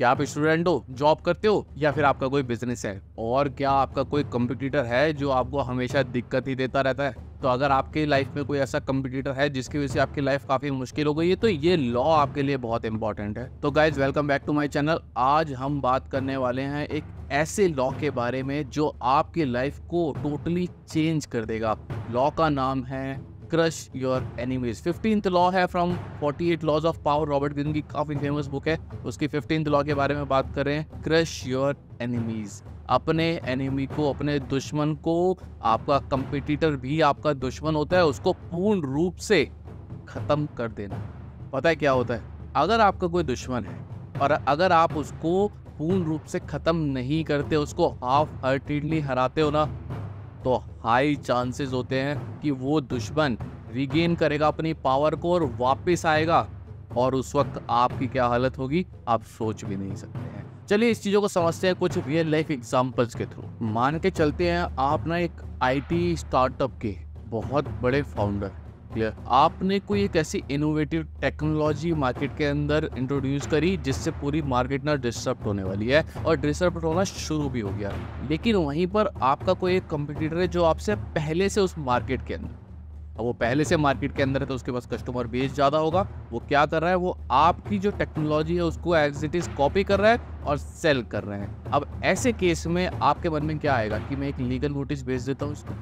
क्या आप स्टूडेंट हो, जॉब करते हो, या फिर आपका कोई बिज़नेस है? और क्या आपका कोई कंपटीटर है जो आपको हमेशा दिक्कत ही देता रहता है? तो अगर आपकी लाइफ में कोई ऐसा कंपटीटर है जिसकी वजह से आपकी लाइफ काफ़ी मुश्किल हो गई है तो ये लॉ आपके लिए बहुत इंपॉर्टेंट है। तो guys welcome back to my channel आज हम बात करने वाले हैं एक ऐसे लॉ के बारे में जो आपकी लाइफ को टोटली चेंज कर देगा। लॉ का नाम है crush your enemies fifteenth law है from 48 laws of power Robert Greene की काफ़ी फ़ेमस बुक है। उसकी फिफ्टींथ लॉ के बारे में बात करें क्रश योर एनिमीज अपने एनिमी को, अपने दुश्मन को आपका कंपिटिटर भी आपका दुश्मन होता है। उसको पूर्ण रूप से ख़त्म कर देना। पता है क्या होता है? अगर आपका कोई दुश्मन है और अगर आप उसको पूर्ण रूप से ख़त्म नहीं करते, उसको हाफ़ हार्टेडली हराते हो ना तो हाई चांसेस होते हैं कि वो दुश्मन रिगेन करेगा अपनी पावर को और वापस आएगा। और उस वक्त आपकी क्या हालत होगी? आप सोच भी नहीं सकते हैं। चलिए इस चीज़ों को समझते हैं कुछ रियल लाइफ एग्जाम्पल्स के थ्रू मान के चलते हैं, आप ना एक आईटी स्टार्टअप के बहुत बड़े फाउंडर क्लियर आपने कोई एक ऐसी इनोवेटिव टेक्नोलॉजी मार्केट के अंदर इंट्रोड्यूस करी जिससे पूरी मार्केट ना डिस्टर्ब होने वाली है और डिस्टर्ब होना शुरू भी हो गया? लेकिन वहीं पर आपका कोई एक कंपटीटर है जो आपसे पहले से उस मार्केट के अंदर अब वो पहले से मार्केट के अंदर है तो उसके पास कस्टमर बेस ज़्यादा होगा। वो क्या कर रहा है? वो आपकी जो टेक्नोलॉजी है उसको एज इट इज़ कॉपी कर रहा है और सेल कर रहे हैं। अब ऐसे केस में आपके मन में क्या आएगा कि मैं एक लीगल नोटिस भेज देता हूँ इसको?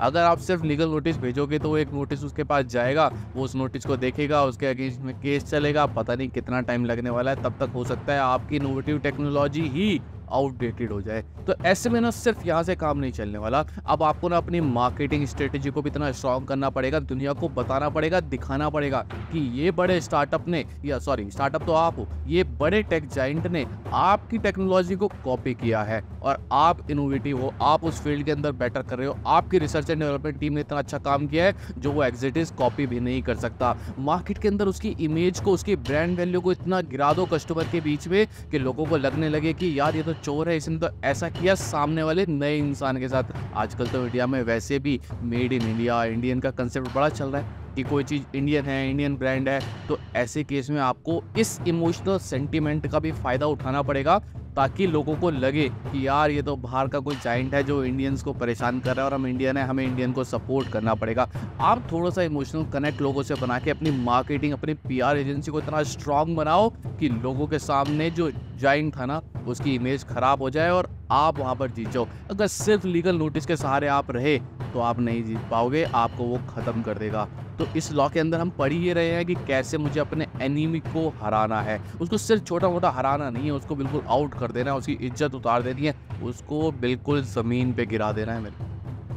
अगर आप सिर्फ़ लीगल नोटिस भेजोगे तो वो एक नोटिस उसके पास जाएगा, वो उस नोटिस को देखेगा, उसके अगेंस्ट में केस चलेगा, पता नहीं कितना टाइम लगने वाला है, तब तक हो सकता है आपकी इनोवेटिव टेक्नोलॉजी ही आउटडेटेड हो जाए। तो ऐसे में ना सिर्फ़ यहाँ से काम नहीं चलने वाला। अब आपको ना अपनी मार्केटिंग स्ट्रेटेजी को भी इतना स्ट्रॉन्ग करना पड़ेगा, दुनिया को बताना पड़ेगा, दिखाना पड़ेगा कि ये बड़े स्टार्टअप ने या सॉरी स्टार्टअप तो आप हो, ये बड़े टेक जाइंट ने आपकी टेक्नोलॉजी को कॉपी किया है और आप इनोवेटिव हो, आप उस फ़ील्ड के अंदर बेटर कर रहे हो, आपकी रिसर्च एंड डेवलपमेंट टीम ने इतना अच्छा काम किया है जो वो एग्जिटिव कॉपी भी नहीं कर सकता। मार्केट के अंदर उसकी इमेज को, उसकी ब्रांड वैल्यू को इतना गिरा दो कस्टमर के बीच में कि लोगों को लगने लगे कि यार ये तो चोर है, इसने तो ऐसा किया सामने वाले नए इंसान के साथ। आजकल तो इंडिया में वैसे भी मेड इन इंडिया, इंडियन का कंसेप्ट बड़ा चल रहा है कि कोई चीज़ इंडियन है, इंडियन ब्रांड है तो ऐसे केस में आपको इस इमोशनल सेंटिमेंट का भी फ़ायदा उठाना पड़ेगा। ताकि लोगों को लगे कि यार ये तो बाहर का कोई जाइंट है जो इंडियंस को परेशान कर रहा है और हम इंडियन है, हमें इंडियन को सपोर्ट करना पड़ेगा। आप थोड़ा सा इमोशनल कनेक्ट लोगों से बना के अपनी मार्केटिंग अपनी पीआर एजेंसी को इतना स्ट्रांग बनाओ कि लोगों के सामने जो जाइंट था ना, उसकी इमेज खराब हो जाए और आप वहाँ पर जीत जाओ। अगर सिर्फ़ लीगल नोटिस के सहारे आप रहे तो आप नहीं जीत पाओगे, आपको वो ख़त्म कर देगा। तो इस लॉ के अंदर हम पढ़ ही रहे हैं कि कैसे मुझे अपने एनिमी को हराना है। उसको सिर्फ़ छोटा मोटा हराना नहीं है, उसको बिल्कुल आउट कर देना है, उसकी इज़्ज़त उतार देनी है, उसको बिल्कुल ज़मीन पे गिरा देना है मेरे।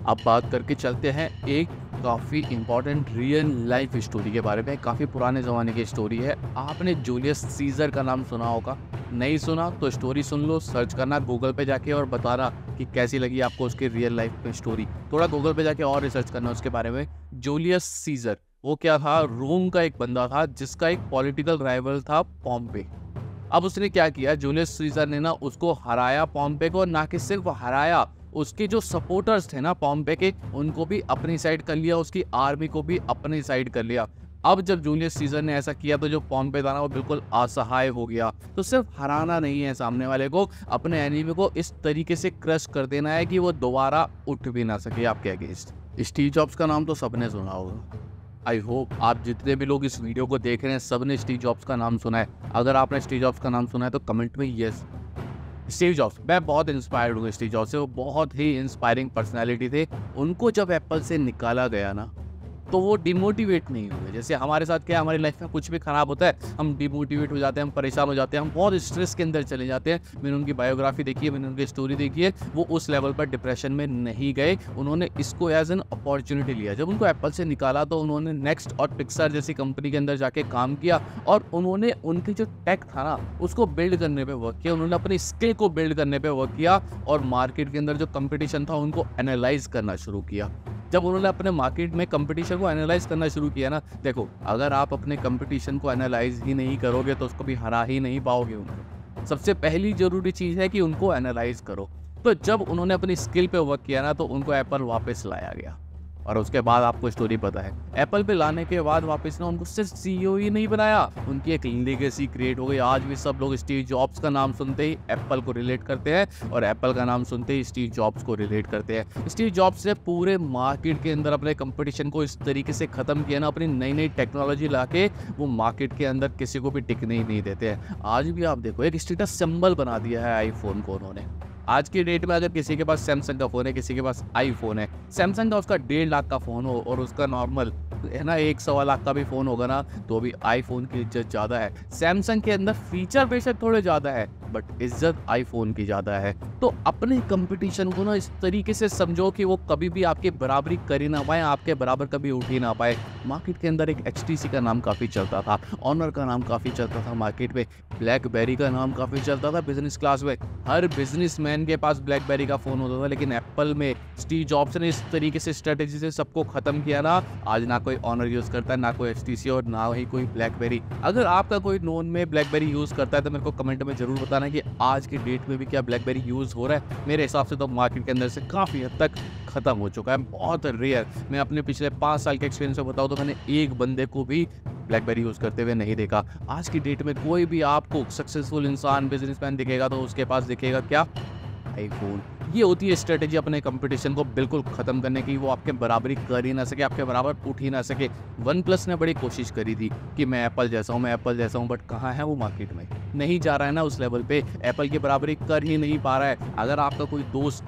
अब बात करके चलते हैं एक काफ़ी इंपॉर्टेंट रियल लाइफ स्टोरी के बारे में। काफ़ी पुराने ज़माने की स्टोरी है। आपने जूलियस सीजर का नाम सुना होगा। नहीं सुना तो स्टोरी सुन लो सर्च करना गूगल पे जाके और बताना कि कैसी लगी आपको उसकी रियल लाइफ में स्टोरी थोड़ा गूगल पे जाके और रिसर्च करना उसके बारे में। जूलियस सीजर वो क्या था? रोम का एक बंदा था, जिसका एक पॉलिटिकल राइवल था पॉम्पे अब उसने क्या किया? जूलियस सीजर ने ना उसको हराया पॉम्पे को ना कि सिर्फ़ हराया, उसके जो सपोर्टर्स थे ना पॉम्पे के, उनको भी अपनी साइड कर लिया, उसकी आर्मी को भी अपनी साइड कर लिया। अब जब जूलियस सीजर ने ऐसा किया तो जो पॉम्पे था ना, वो बिल्कुल असहाय हो गया। तो सिर्फ़ हराना नहीं है सामने वाले को, अपने एनिमी को इस तरीके से क्रश कर देना है कि वो दोबारा उठ भी ना सके, आपके अगेंस्ट स्टीव जॉब्स का नाम तो सबने सुना होगा। आई होप आप जितने भी लोग इस वीडियो को देख रहे हैं सबने स्टीव जॉब्स का नाम सुना है। अगर आपने स्टीव जॉब्स का नाम सुना है तो कमेंट में येस स्टीव जॉब्स, मैं बहुत इंस्पायर्ड हूँ स्टीव जॉब्स से। वो बहुत ही इंस्पायरिंग पर्सनैलिटी थे। उनको जब एप्पल से निकाला गया ना तो वो डिमोटिवेट नहीं हुए जैसे हमारे साथ क्या हमारी लाइफ में कुछ भी खराब होता है, हम डिमोटिवेट हो जाते हैं, हम परेशान हो जाते हैं, हम बहुत स्ट्रेस के अंदर चले जाते हैं। मैंने उनकी बायोग्राफी देखी है, मैंने उनकी स्टोरी देखी है, वो उस लेवल पर डिप्रेशन में नहीं गए। उन्होंने इसको एज एन अपॉर्चुनिटी लिया। जब उनको एप्पल से निकाला तो उन्होंने नेक्स्ट और पिक्सर जैसी कंपनी के अंदर जाके काम किया और उन्होंने उनकी जो टेक था ना, उसको बिल्ड करने पर वर्क किया। उन्होंने अपनी स्किल को बिल्ड करने पर वर्क किया और मार्केट के अंदर जो कंपटीशन था, उनको एनालाइज करना शुरू किया। जब उन्होंने अपने मार्केट में कंपटीशन को एनालाइज करना शुरू किया ना, देखो, अगर आप अपने कंपटीशन को एनालाइज ही नहीं करोगे तो उसको भी हरा ही नहीं पाओगे उनको सबसे पहली ज़रूरी चीज़ है कि उनको एनालाइज करो। तो जब उन्होंने अपनी स्किल पे वर्क किया ना तो उनको एप्पल वापस लाया गया। और उसके बाद आपको स्टोरी पता है। एप्पल पे लाने के बाद वापस ना उनको सिर्फ़ सीईओ ही नहीं बनाया। उनकी एक लेगेसी क्रिएट हो गई। आज भी सब लोग स्टीव जॉब्स का नाम सुनते ही एप्पल को रिलेट करते हैं और एप्पल का नाम सुनते ही स्टीव जॉब्स को रिलेट करते हैं। स्टीव जॉब्स ने पूरे मार्केट के अंदर अपने कंपटीशन को इस तरीके से खत्म किया ना, अपनी नई नई टेक्नोलॉजी ला के वो मार्केट के अंदर किसी को भी टिकने ही नहीं देते हैं। आज भी आप देखो, एक स्टेटस सिंबल बना दिया है आईफोन को उन्होंने। आज की डेट में अगर किसी के पास सैमसंग का फ़ोन है, किसी के पास आईफोन है सैमसंग का उसका डेढ़ लाख का फ़ोन हो और उसका नॉर्मल है ना, एक सवा लाख का भी फ़ोन होगा ना तो भी आईफोन की इज़्ज़त ज़्यादा है। सैमसंग के अंदर फीचर बेशक थोड़े ज़्यादा है बट इज़्ज़त आईफोन की ज़्यादा है। तो अपने कंपटीशन को ना इस तरीके से समझो कि वो कभी भी आपके बराबरी कर ही ना पाए, आपके बराबर कभी उठ ही ना पाए। मार्केट के अंदर एक एच का नाम काफ़ी चलता था ऑनर का नाम काफ़ी चलता था मार्केट में ब्लैकबेरी का नाम काफ़ी चलता था बिज़नेस क्लास में हर बिज़नेस के पास ब्लैकबेरी का फ़ोन होता था, लेकिन एप्पल में स्टीव जॉब्स ने इस तरीके से स्ट्रेटेजी से सबको ख़त्म किया ना, आज ना कोई ऑनर यूज़ करता है ना कोई एचटीसी और ना ही कोई ब्लैकबेरी अगर आपका कोई नोन में ब्लैकबेरी यूज़ करता है तो मेरे को कमेंट में ज़रूर बताना। कि आज के डेट में भी क्या ब्लैकबेरी यूज़ हो रहा है? मेरे हिसाब से तो मार्केट के अंदर से काफ़ी हद तक ख़त्म हो चुका है। बहुत रेयर मैं अपने पिछले पाँच साल के एक्सपीरियंस में बताऊँ तो मैंने एक बंदे को भी ब्लैकबेरी यूज़ करते हुए नहीं देखा। आज की डेट में कोई भी आपको सक्सेसफुल इंसान बिजनेसमैन दिखेगा तो उसके पास दिखेगा क्या? आईफोन ये होती है स्ट्रेटेजी अपने कंपटीशन को बिल्कुल ख़त्म करने की, वो आपके बराबरी कर ही ना सके, आपके बराबर उठ ही ना सके। वन प्लस ने बड़ी कोशिश करी थी कि मैं एप्पल जैसा हूँ, मैं एप्पल जैसा हूँ बट कहाँ है वो मार्केट में? नहीं जा रहा है ना उस लेवल पे। एप्पल की बराबरी कर ही नहीं पा रहा है। अगर आपका कोई दोस्त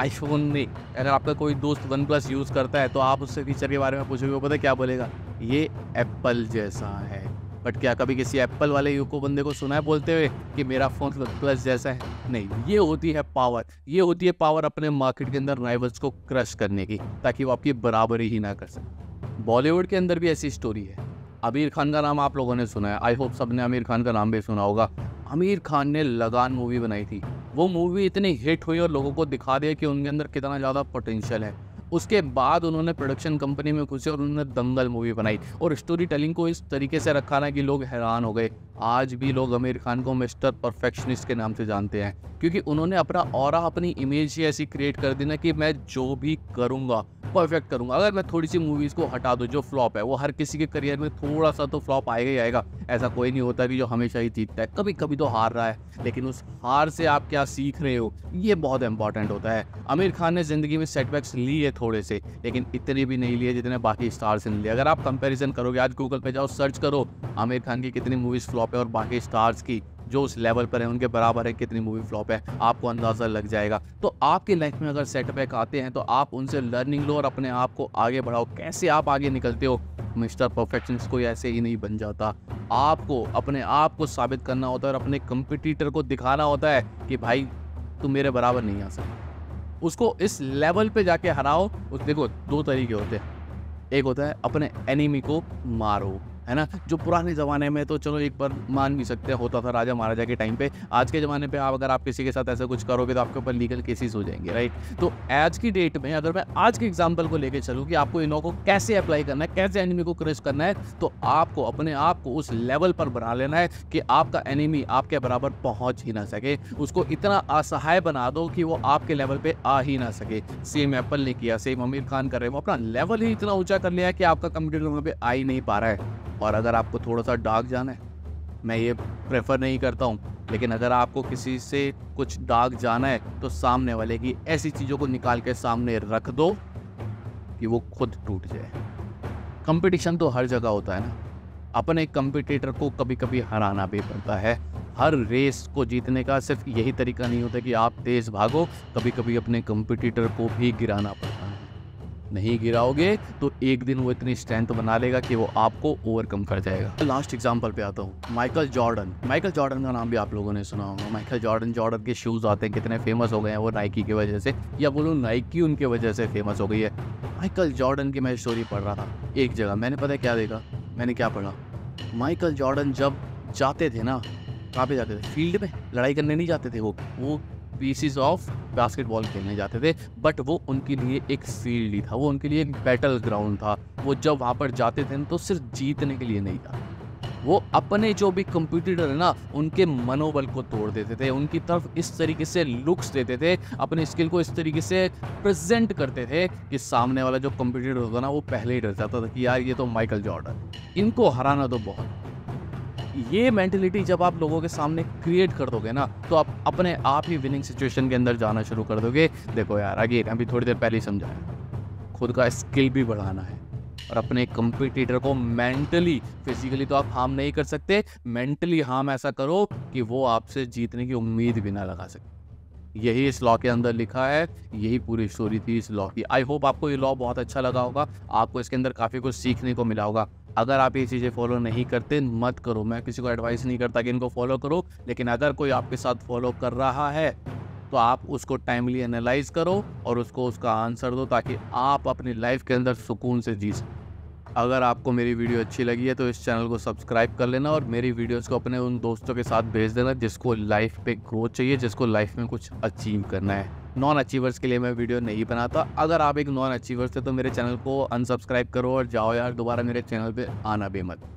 आईफोन नहीं, अगर आपका कोई दोस्त वन प्लस यूज़ करता है तो आप उससे फीचर के बारे में पूछोगे, वो पता क्या बोलेगा? ये एप्पल जैसा है। बट क्या कभी किसी एप्पल वाले यू को बंदे को सुना है बोलते हुए कि मेरा फ़ोन प्लस जैसा है? नहीं, ये होती है पावर ये होती है पावर अपने मार्केट के अंदर राइवल्स को क्रश करने की, ताकि वो आपकी बराबरी ही ना कर सके। बॉलीवुड के अंदर भी ऐसी स्टोरी है। आमिर खान का नाम आप लोगों ने सुना है। आई होप सबने आमिर खान का नाम भी सुना होगा। आमिर खान ने लगान मूवी बनाई थी। वो मूवी इतनी हिट हुई और लोगों को दिखा दिया कि उनके अंदर कितना ज़्यादा पोटेंशियल है। उसके बाद उन्होंने प्रोडक्शन कंपनी में घुसे और उन्होंने दंगल मूवी बनाई। और स्टोरी टेलिंग को इस तरीके से रखा ना कि लोग हैरान हो गए। आज भी लोग आमिर खान को मिस्टर परफेक्शनिस्ट के नाम से जानते हैं। क्योंकि उन्होंने अपना और अपनी इमेज ही ऐसी क्रिएट कर दी ना कि मैं जो भी करूँगा परफेक्ट करूँगा। अगर मैं थोड़ी सी मूवीज़ को हटा दूँ, जो फ्लॉप है, वो हर किसी के करियर में थोड़ा सा तो फ्लॉप आएगा ही आएगा। ऐसा कोई नहीं होता कि जो हमेशा ही जीतता है। कभी कभी तो हार रहा है, लेकिन उस हार से आप क्या सीख रहे हो, ये बहुत इंपॉर्टेंट होता है। आमिर खान ने ज़िंदगी में सेटबैक्स लिए थोड़े से, लेकिन इतने भी नहीं लिए जितने बाकी स्टार्स ने लिए। अगर आप कंपेरिजन करोगे, आज गूगल पे जाओ सर्च करो, आमिर खान की कितनी मूवीज़ फ्लॉप है और बाकी स्टार्स की। जो उस लेवल पर है, उनके बराबर है, कितनी मूवी फ्लॉप है, आपको अंदाज़ा लग जाएगा। तो आपकी लाइफ में अगर सेटबैक आते हैं तो आप उनसे लर्निंग लो और अपने आप को आगे बढ़ाओ। कैसे आप आगे निकलते हो? मिस्टर परफेक्शन कोई ऐसे ही नहीं बन जाता। आपको, अपने आप को साबित करना होता है और अपने कंपिटिटर को दिखाना होता है कि भाई तुम मेरे बराबर नहीं आ सकते। उसको इस लेवल पे जाके हराओ, उस देखो, दो तरीके होते हैं। एक होता है, अपने एनिमी को मारो। है ना? जो पुराने ज़माने में तो चलो एक बार मान भी सकते होता था राजा महाराजा के टाइम पे। आज के ज़माने पे आप अगर आप किसी के साथ ऐसा कुछ करोगे तो आपके ऊपर लीगल केसेस हो जाएँगे राइट तो आज की डेट में अगर मैं आज के एग्ज़ाम्पल को लेकर चलूँ कि आपको इनो को कैसे अप्लाई करना है, कैसे एनिमी को क्रश करना है तो आपको, अपने आप को उस लेवल पर बना लेना है कि आपका एनिमी आपके बराबर पहुँच ही ना सके। उसको इतना असहाय बना दो कि वो आपके लेवल पर आ ही ना सके। सेम एप्पल ने किया सेम आमिर खान कर रहे हैं। वो अपना लेवल ही इतना ऊँचा कर लिया कि आपका कंप्यूटर वहाँ पर आ ही नहीं पा रहा है। और अगर आपको थोड़ा सा डार्क जाना है, मैं ये प्रेफर नहीं करता हूँ। लेकिन अगर आपको किसी से कुछ डार्क जाना है तो सामने वाले की ऐसी चीज़ों को निकाल के सामने रख दो कि वो खुद टूट जाए। कंपटीशन तो हर जगह होता है ना। अपने कंपिटिटर को कभी कभी हराना भी पड़ता है। हर रेस को जीतने का सिर्फ़ यही तरीका नहीं होता कि आप तेज़ भागो कभी कभी अपने कंपिटिटर को भी गिराना पड़ता है। नहीं गिराओगे तो एक दिन वो इतनी स्ट्रेंथ बना लेगा कि वो आपको ओवरकम कर जाएगा। लास्ट एग्ज़ाम्पल पे आता हूँ माइकल जॉर्डन माइकल जॉर्डन का नाम भी आप लोगों ने सुना होगा। माइकल जॉर्डन जॉर्डन के शूज़ आते हैं, कितने फ़ेमस हो गए हैं वो नाइकी की वजह से, या बोलो नाइकी उनकी वजह से फ़ेमस हो गई है। माइकल जॉर्डन की मैं स्टोरी पढ़ रहा था, एक जगह। मैंने पता क्या देखा? मैंने क्या पढ़ा? माइकल जॉर्डन जब जाते थे ना, कहाँ पे जाते थे? फ़ील्ड में? लड़ाई करने नहीं जाते थे वो? वो पीसीज ऑफ़ बास्केटबॉल खेलने जाते थे बट वो उनके लिए एक फ़ील्ड ही था, वो उनके लिए एक बैटल ग्राउंड था। वो जब वहाँ पर जाते थे तो सिर्फ़ जीतने के लिए नहीं था। वो अपने जो भी कंप्यूटर है ना, उनके मनोबल को तोड़ देते थे, उनकी तरफ़ इस तरीके से लुक्स देते थे, अपने स्किल को इस तरीके से प्रेजेंट करते थे कि सामने वाला जो कंप्यूटर होता ना, वो पहले ही डर जाता था कि यार ये तो माइकल जॉर्डन इनको हराना तो बहुत। ये मेंटेलिटी जब आप लोगों के सामने क्रिएट कर दोगे ना तो आप अपने आप ही विनिंग सिचुएशन के अंदर जाना शुरू कर दोगे। देखो यार आगे अभी थोड़ी देर पहले ही समझाया खुद का स्किल भी बढ़ाना है और अपने कंपिटिटर को मेंटली फिजिकली तो आप हार्म नहीं कर सकते। मेंटली हार्म ऐसा करो कि वो आपसे जीतने की उम्मीद भी ना लगा सके। यही इस लॉ के अंदर लिखा है, यही पूरी स्टोरी थी इस लॉ की। आई होप आपको ये लॉ बहुत अच्छा लगा होगा, आपको इसके अंदर काफ़ी कुछ सीखने को मिला होगा। अगर आप ये चीज़ें फॉलो नहीं करते, मत करो। मैं किसी को एडवाइस नहीं करता कि इनको फॉलो करो, लेकिन अगर कोई आपके साथ फॉलो कर रहा है तो आप उसको टाइमली एनालाइज करो और उसको उसका आंसर दो ताकि आप अपनी लाइफ के अंदर सुकून से जी सकें। अगर आपको मेरी वीडियो अच्छी लगी है तो इस चैनल को सब्सक्राइब कर लेना और मेरी वीडियोस को अपने उन दोस्तों के साथ भेज देना जिसको लाइफ पे ग्रोथ चाहिए, जिसको लाइफ में कुछ अचीव करना है। नॉन अचीवर्स के लिए मैं वीडियो नहीं बनाता। अगर आप एक नॉन अचीवर्स थे तो मेरे चैनल को अनसब्सक्राइब करो और जाओ यार, दोबारा मेरे चैनल पर आना भी मत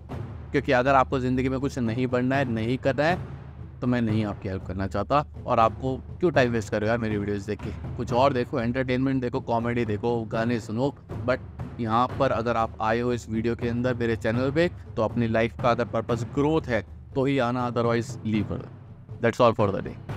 क्योंकि अगर आपको ज़िंदगी में कुछ नहीं बढ़ना है, नहीं करना है तो मैं नहीं आपकी हेल्प करना चाहता। और आपको क्यों टाइम वेस्ट करो यार मेरी वीडियोस देख के? कुछ और देखो एंटरटेनमेंट देखो कॉमेडी देखो, गाने सुनो बट यहाँ पर अगर आप आए हो इस वीडियो के अंदर मेरे चैनल पे तो अपनी लाइफ का अगर पर्पज़ ग्रोथ है तो ही आना otherwise leave that's all for the day